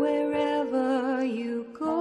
wherever you go.